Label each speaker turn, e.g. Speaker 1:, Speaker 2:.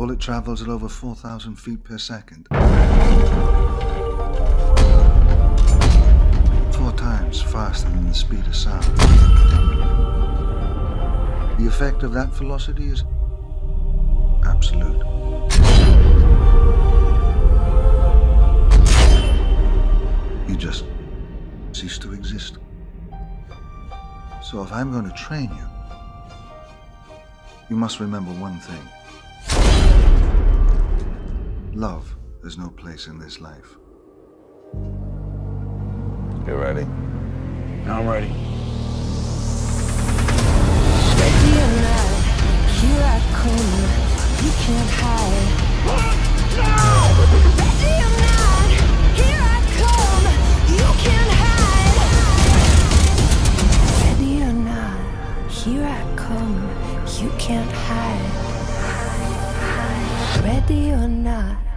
Speaker 1: Bullet travels at over 4,000 feet per second. Four times faster than the speed of sound. The effect of that velocity is absolute. You just cease to exist. So if I'm going to train you, you must remember one thing. Love has no place in this life.
Speaker 2: You ready?
Speaker 3: I'm ready.
Speaker 4: Ready or not, here I come. You can't hide. Ready or not, here I come. You can't hide. Ready or not, here I come. You can't hide. Ready or not.